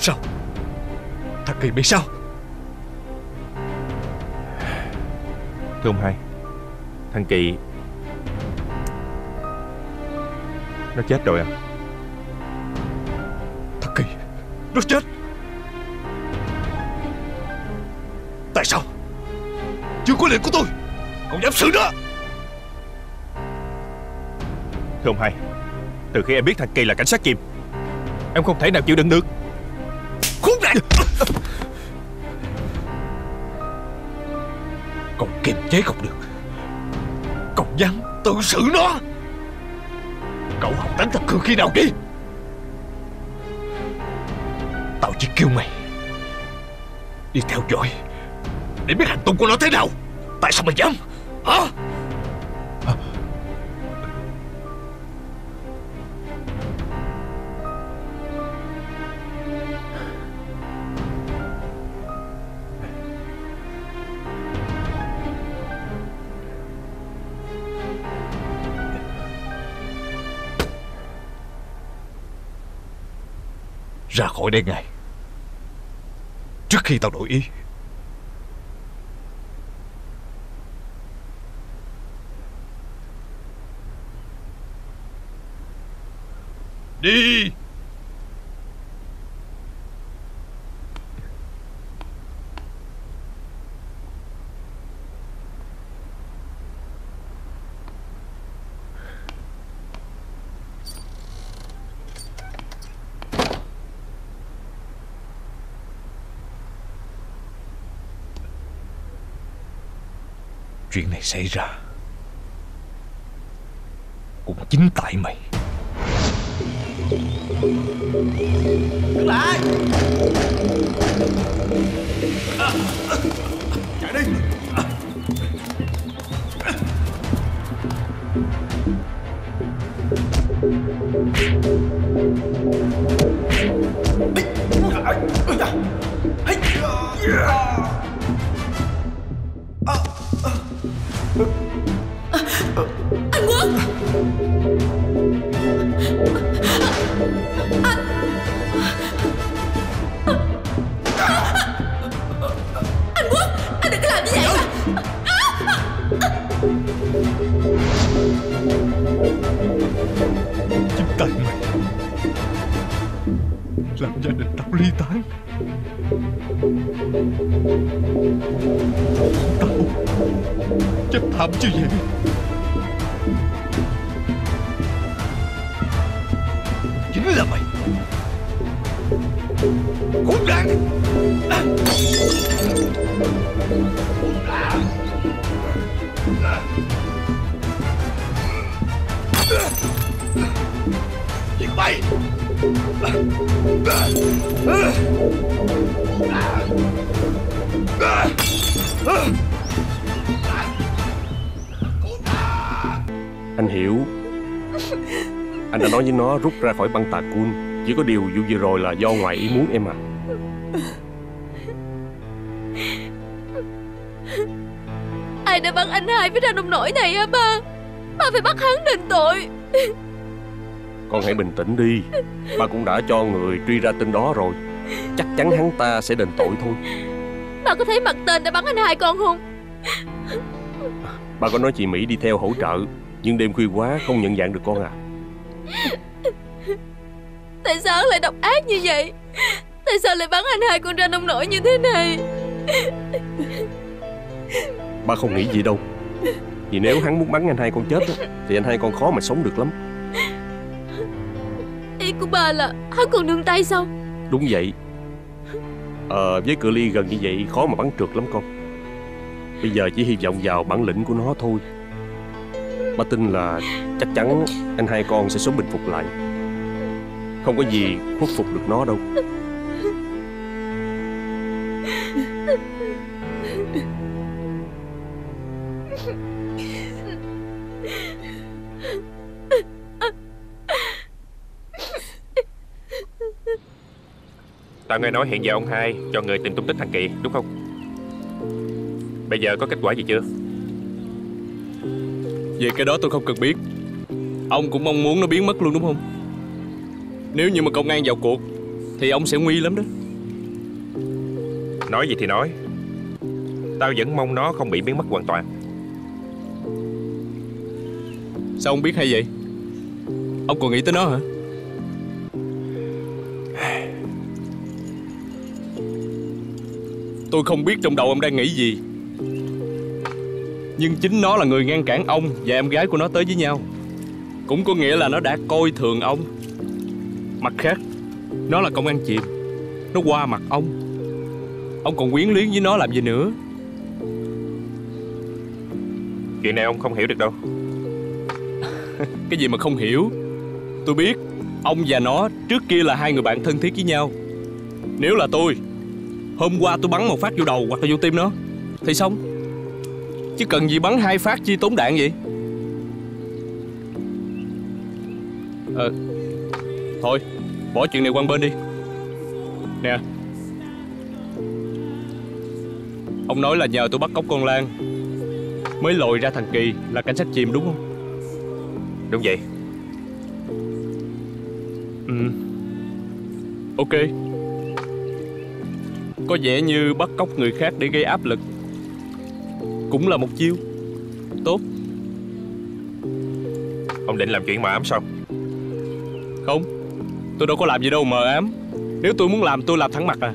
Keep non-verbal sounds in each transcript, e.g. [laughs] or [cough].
Sao? Thằng Kỳ bị sao? Thưa ông hai Thằng Kỳ Nó chết rồi à? Thằng Kỳ Nó chết. Tại sao? Chưa có lệnh của tôi. Còn dám xử nó. Thưa ông hai Từ khi em biết thằng Kỳ là cảnh sát chìm Em không thể nào chịu đựng được [laughs] Còn kiềm chế không được. Còn dám tự xử nó. Cậu học đánh thật Khương khi nào đi, Tao chỉ kêu mày. Đi theo dõi. Để biết hành tung của nó thế nào. Tại sao mày dám? Hả? Ra khỏi đây ngay. Trước khi tao đổi ý. Đi! Chuyện này xảy ra Cũng chính tại mày Dừng lại Chạy đi Anh Quốc Anh Quốc Anh đừng có làm như vậy mà Chính mày Làm gia đình tao ly tán Tao Chết thảm chứ vậy Chính là mày. Khốn nạn. Giết mày. Anh hiểu anh đã nói với nó rút ra khỏi băng tà cun Chỉ có điều vụ vừa rồi là do ngoài ý muốn em à Ai đã bắt anh hai phải ra nông nổi này hả ba? Ba phải bắt hắn đền tội. Con hãy bình tĩnh đi. Ba cũng đã cho người truy ra tên đó rồi. Chắc chắn hắn ta sẽ đền tội thôi. Ba có thấy mặt tên đã bắn anh hai con không? Ba có nói chị Mỹ đi theo hỗ trợ Nhưng đêm khuya quá không nhận dạng được con à Tại sao hắn lại độc ác như vậy? Tại sao lại bắn anh hai con ra nông nổi như thế này? Ba không nghĩ gì đâu. Vì nếu hắn muốn bắn anh hai con chết á, Thì anh hai con khó mà sống được lắm. Ý của ba là hắn còn nương tay sao? Đúng vậy. Ờ với cự ly gần như vậy khó mà bắn trượt lắm con. Bây giờ chỉ hy vọng vào bản lĩnh của nó thôi Ba tin là chắc chắn anh hai con sẽ sớm bình phục lại Không có gì khuất phục được nó đâu Tao nghe nói hiện giờ ông hai cho người tìm tung tích thằng Kỳ, đúng không? Bây giờ có kết quả gì chưa? Về cái đó tôi không cần biết. Ông cũng mong muốn nó biến mất luôn đúng không? Nếu như mà công an vào cuộc Thì ông sẽ nguy lắm đó. Nói gì thì nói. Tao vẫn mong nó không bị biến mất hoàn toàn. Sao ông biết hay vậy? Ông còn nghĩ tới nó hả? Tôi không biết trong đầu ông đang nghĩ gì Nhưng chính nó là người ngăn cản ông Và em gái của nó tới với nhau. Cũng có nghĩa là nó đã coi thường ông. Mặt khác Nó là công an chìm Nó qua mặt ông. Ông còn quyến luyến với nó làm gì nữa? Chuyện này ông không hiểu được đâu. [laughs] Cái gì mà không hiểu? Tôi biết Ông và nó trước kia là hai người bạn thân thiết với nhau. Nếu là tôi Hôm qua tôi bắn một phát vô đầu hoặc là vô tim nó Thì xong Chứ cần gì bắn hai phát chi tốn đạn vậy? Ờ Thôi, Bỏ chuyện này qua bên đi. Nè, Ông nói là nhờ tôi bắt cóc con Lan Mới lội ra thằng Kỳ là cảnh sát chìm đúng không? Đúng vậy. Ừ. Ok. Có vẻ như bắt cóc người khác để gây áp lực. Cũng là một chiêu. Tốt. Ông định làm chuyện mờ ám sao? Không. Tôi đâu có làm gì đâu mờ ám. Nếu tôi muốn làm, tôi làm thẳng mặt à.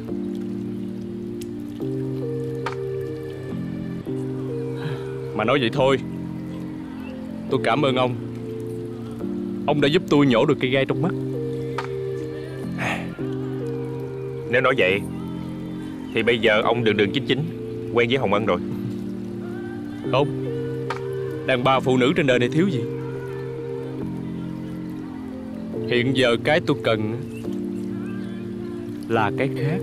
Mà nói vậy thôi. Tôi cảm ơn ông. Ông đã giúp tôi nhổ được cây gai trong mắt. Nếu nói vậy, Thì bây giờ ông đường đường chính chính, Quen với Hồng Ân rồi. Không. Đàn bà phụ nữ trên đời này thiếu gì? Hiện giờ cái tôi cần Là cái khác.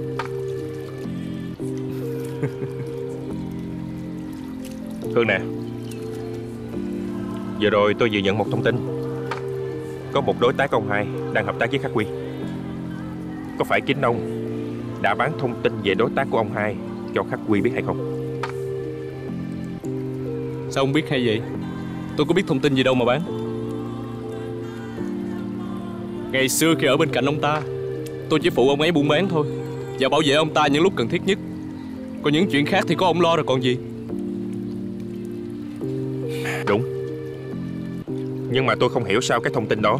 [laughs] Hương nè. Vừa rồi tôi vừa nhận một thông tin. Có một đối tác ông hai Đang hợp tác với Khắc Quy. Có phải chính ông Đã bán thông tin về đối tác của ông hai Cho Khắc Quy biết hay không? Sao ông biết hay vậy? Tôi có biết thông tin gì đâu mà bán. Ngày xưa khi ở bên cạnh ông ta Tôi chỉ phụ ông ấy buôn bán thôi Và bảo vệ ông ta những lúc cần thiết nhất. Còn những chuyện khác thì có ông lo rồi còn gì? Đúng. Nhưng mà tôi không hiểu sao cái thông tin đó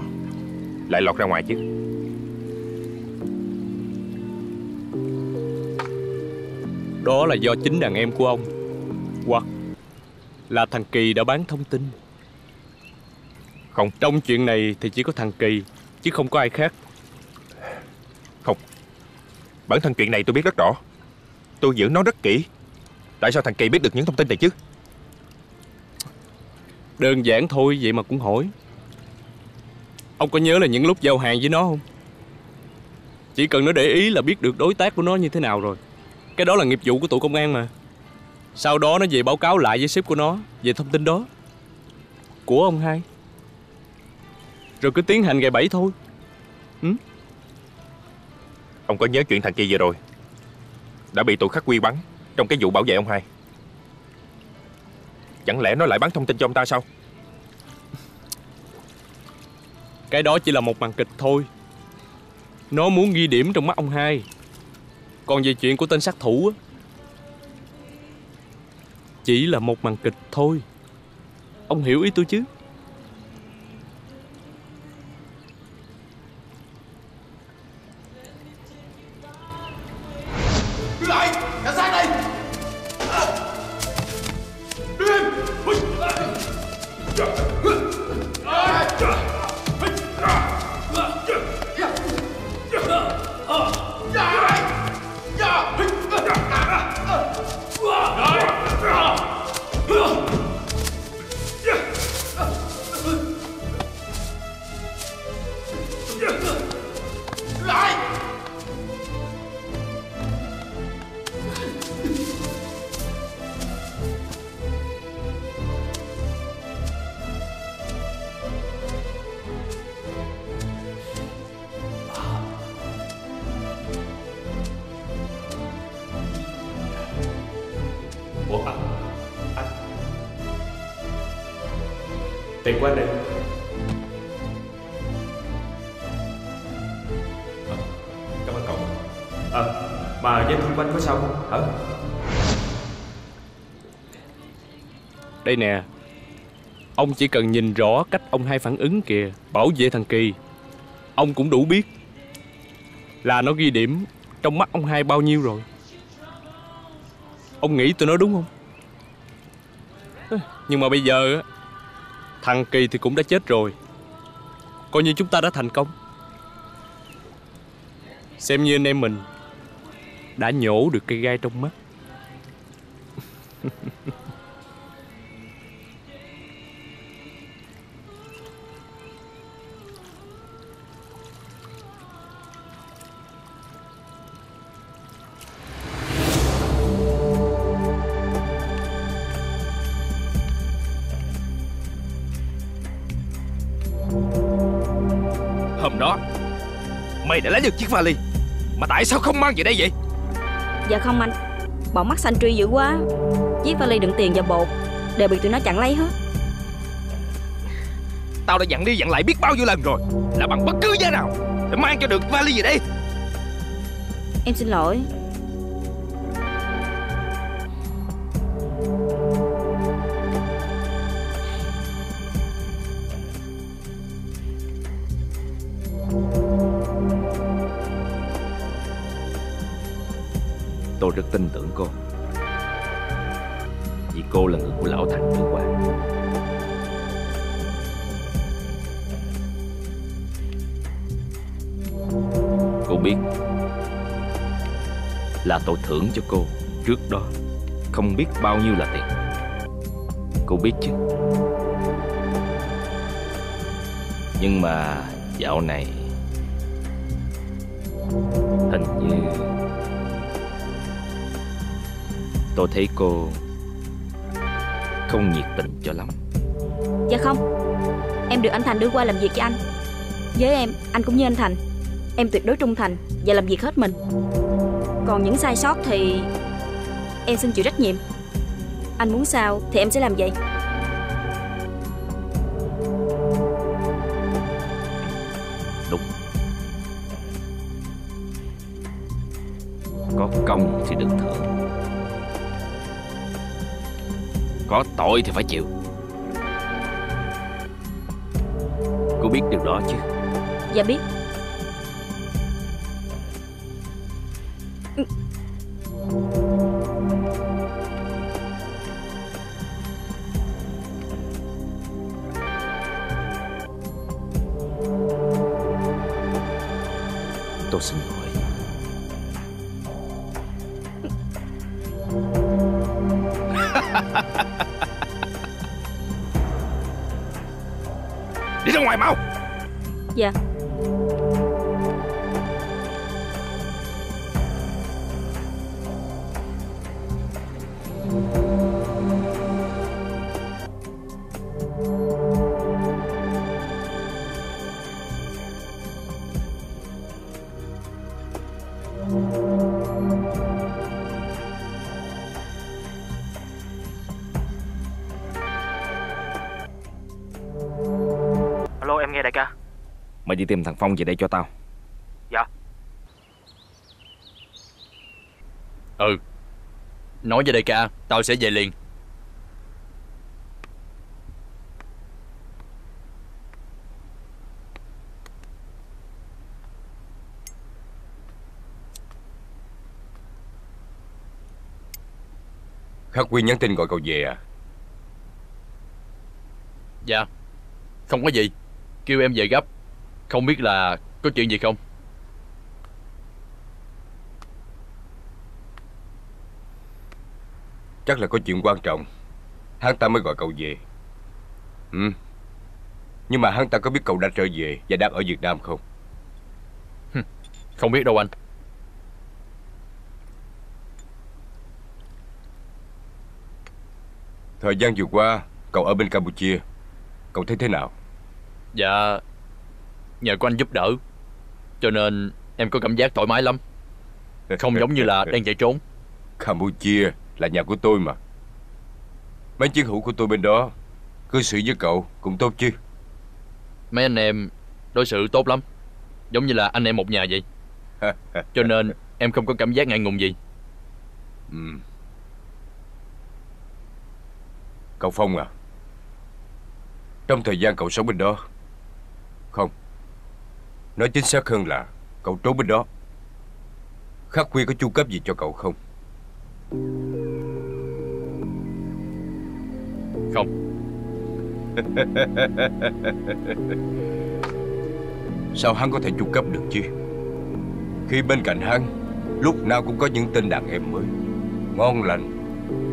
Lại lọt ra ngoài chứ. Đó là do chính đàn em của ông là thằng Kỳ đã bán thông tin. Không, Trong chuyện này thì chỉ có thằng Kỳ, Chứ không có ai khác. Không, Bản thân chuyện này tôi biết rất rõ. Tôi giữ nó rất kỹ. Tại sao thằng Kỳ biết được những thông tin này chứ? Đơn giản thôi, vậy mà cũng hỏi. Ông có nhớ là những lúc giao hàng với nó không? Chỉ cần nó để ý là biết được đối tác của nó như thế nào rồi. Cái đó là nghiệp vụ của tụi công an mà. Sau đó nó về báo cáo lại với sếp của nó Về thông tin đó. Của ông hai. Rồi cứ tiến hành ngày bảy thôi. Ông có nhớ chuyện thằng Kỳ vừa rồi? Đã bị tụi khắc quy bắn Trong cái vụ bảo vệ ông hai. Chẳng lẽ nó lại bán thông tin cho ông ta sao? Cái đó chỉ là một màn kịch thôi. Nó muốn ghi điểm trong mắt ông hai. Còn về chuyện của tên sát thủ á chỉ là một màn kịch thôi. Ông hiểu ý tôi chứ? Tiền của anh đây Ờ, Cảm ơn cậu. À vết thương của anh có sao không? Hả? Đây nè. Ông chỉ cần nhìn rõ cách ông hai phản ứng kìa Bảo vệ thằng Kỳ. Ông cũng đủ biết Là nó ghi điểm Trong mắt ông hai bao nhiêu rồi. Ông nghĩ tôi nói đúng không? Nhưng mà bây giờ á Thằng Kỳ thì cũng đã chết rồi. Coi như chúng ta đã thành công. Xem như anh em mình Đã nhổ được cây gai trong mắt. [laughs] Mày đã lấy được chiếc vali. Mà tại sao không mang về đây vậy? Dạ không anh. Bọn mắt xanh truy dữ quá. Chiếc vali đựng tiền và bột Đều bị tụi nó chặn lấy hết. Tao đã dặn đi dặn lại biết bao nhiêu lần rồi. Là bằng bất cứ giá nào Để mang cho được vali về đây. Em xin lỗi Tôi rất tin tưởng cô. Vì cô là người của lão thành nữ hoàng. Cô biết Là tôi thưởng cho cô Trước đó Không biết bao nhiêu là tiền. Cô biết chứ? Nhưng mà Dạo này Tôi thấy cô Không nhiệt tình cho lắm. Dạ không. Em được anh Thành đưa qua làm việc cho anh. Với em, anh cũng như anh Thành. Em tuyệt đối trung thành và làm việc hết mình. Còn những sai sót thì Em xin chịu trách nhiệm. Anh muốn sao thì em sẽ làm vậy. Đúng. Có công thì được thưởng có tội thì phải chịu. Cô biết điều đó chứ? Dạ biết. Đi Dạ Thank you. Mày đi tìm thằng Phong về đây cho tao. Dạ. Ừ. Nói về đây ca Tao sẽ về liền. Khắc Quy nhắn tin gọi cậu về à? Dạ. Không có gì. Kêu em về gấp Không biết là có chuyện gì không? Chắc là có chuyện quan trọng. Hắn ta mới gọi cậu về. Ừ. Nhưng mà hắn ta có biết cậu đã trở về Và đang ở Việt Nam không? Không biết đâu anh. Thời gian vừa qua Cậu ở bên Campuchia. Cậu thấy thế nào? Dạ Nhờ có anh giúp đỡ. Cho nên em có cảm giác thoải mái lắm. Không giống như là [laughs] đang chạy trốn. Campuchia là nhà của tôi mà. Mấy chiến hữu của tôi bên đó Cư xử với cậu cũng tốt chứ. Mấy anh em đối xử tốt lắm. Giống như là anh em một nhà vậy. [laughs] Cho nên Em không có cảm giác ngại ngùng gì. Ừ. Cậu Phong à? Trong thời gian cậu sống bên đó Không Nói chính xác hơn là Cậu trốn bên đó. Khắc Quy có chu cấp gì cho cậu không? Không. [laughs] Sao hắn có thể chu cấp được chứ? Khi bên cạnh hắn Lúc nào cũng có những tên đàn em mới. Ngon lành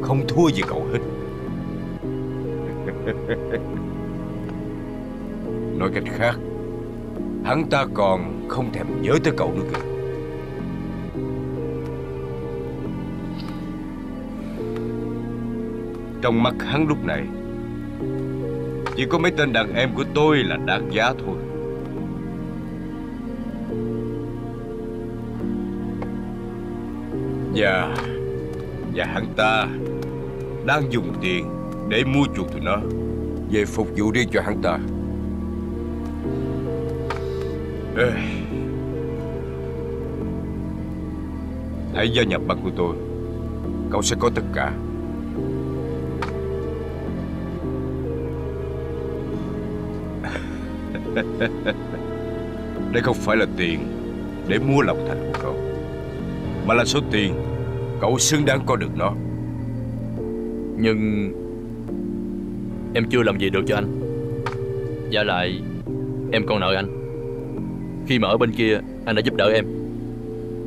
Không thua gì cậu hết. [laughs] Nói cách khác Hắn ta còn không thèm nhớ tới cậu nữa kìa. Trong mắt hắn lúc này, Chỉ có mấy tên đàn em của tôi là đáng giá thôi. Và Và hắn ta Đang dùng tiền Để mua chuộc tụi nó, Về phục vụ riêng cho hắn ta. Hãy gia nhập băng của tôi. Cậu sẽ có tất cả. [laughs] Đây không phải là tiền Để mua lòng thành của cậu, Mà là số tiền Cậu xứng đáng có được nó. Nhưng Em chưa làm gì được cho anh. Giả lại, Em còn nợ anh. Khi mà ở bên kia Anh đã giúp đỡ em.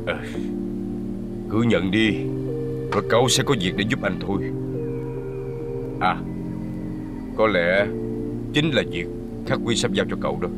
À, Cứ nhận đi. Rồi cậu sẽ có việc để giúp anh thôi. À Có lẽ Chính là việc Khắc Quy sắp giao cho cậu đó.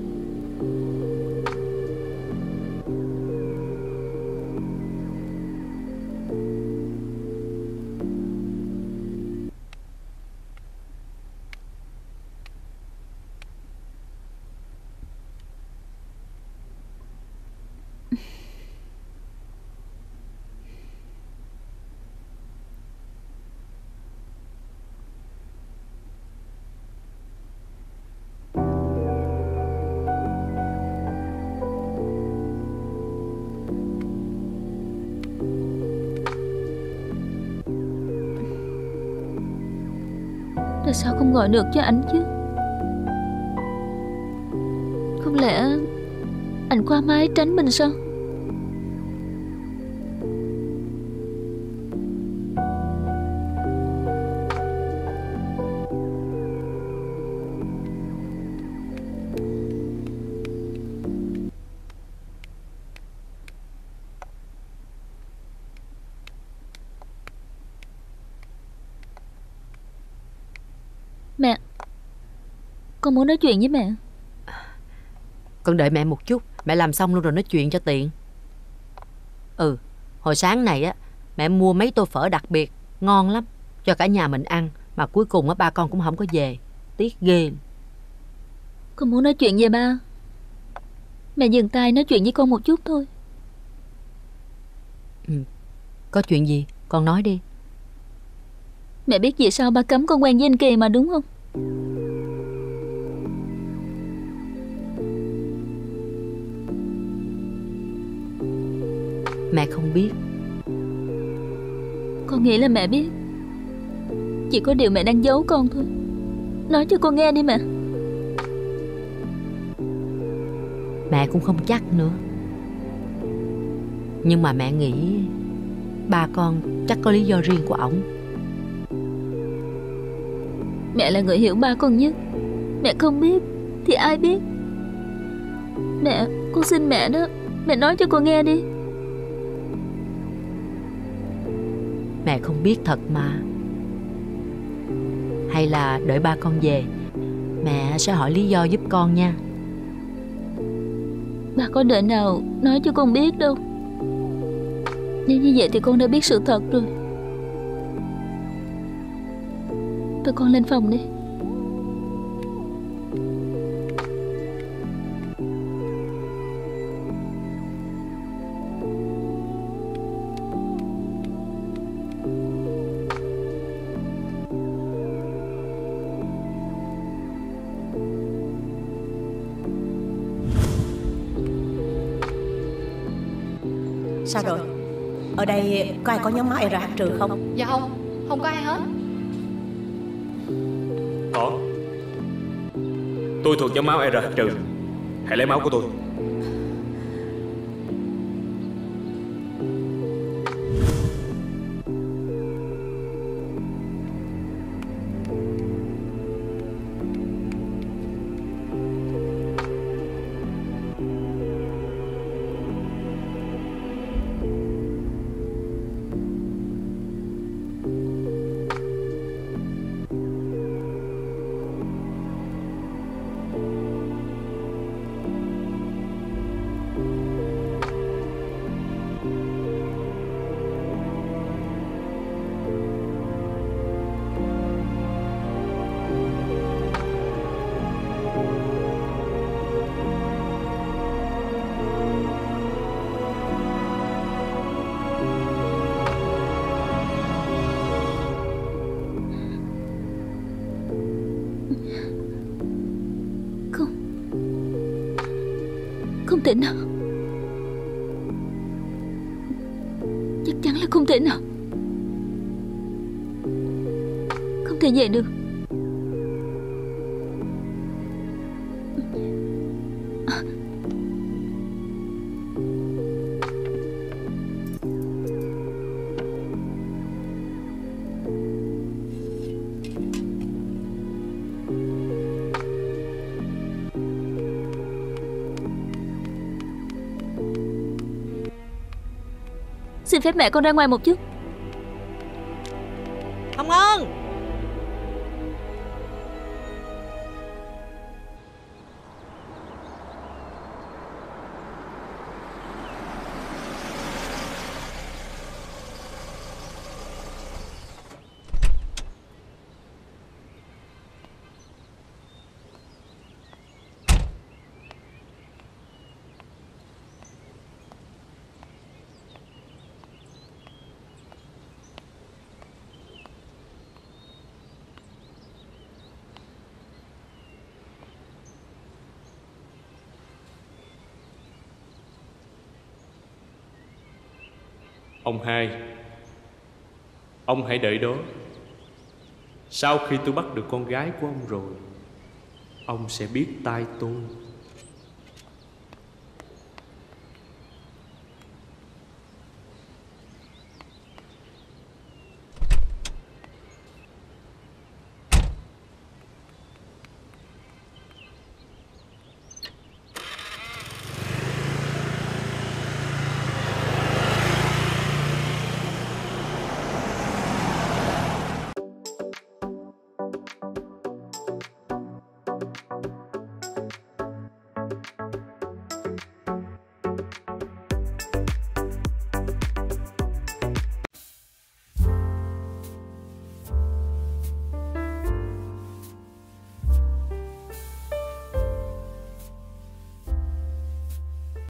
Là sao không gọi được cho anh chứ? Không lẽ Anh qua mái tránh mình sao? Con muốn nói chuyện với mẹ. Con đợi mẹ một chút. Mẹ làm xong luôn rồi nói chuyện cho tiện. Ừ Hồi sáng này á Mẹ mua mấy tô phở đặc biệt Ngon lắm Cho cả nhà mình ăn Mà cuối cùng á ba con cũng không có về. Tiếc ghê. Con muốn nói chuyện về ba. Mẹ dừng tay nói chuyện với con một chút thôi. Ừ. Có chuyện gì? Con nói đi. Mẹ biết vì sao ba cấm con quen với anh Kỳ mà đúng không Mẹ không biết. Con nghĩ là mẹ biết. Chỉ có điều mẹ đang giấu con thôi. Nói cho con nghe đi mẹ. Mẹ cũng không chắc nữa. Nhưng mà mẹ nghĩ Ba con chắc có lý do riêng của ổng. Mẹ là người hiểu ba con nhất. Mẹ không biết Thì ai biết. Mẹ, con xin mẹ đó. Mẹ nói cho con nghe đi Mẹ không biết thật mà. Hay là đợi ba con về, Mẹ sẽ hỏi lý do giúp con nha. Ba có đợi nào nói cho con biết đâu. Nếu như vậy thì con đã biết sự thật rồi. Thôi con lên phòng đi. Sao rồi? Ở đây có ai có nhóm máu RH trừ không? Dạ không Không có ai hết. Có Tôi thuộc nhóm máu RH trừ Hãy lấy máu của tôi thể nào? Chắc chắn là không thể nào. Không thể về được. Phép mẹ con ra ngoài một chút. Ông hai, Ông hãy đợi đó. Sau khi tôi bắt được con gái của ông rồi, Ông sẽ biết tai tôi.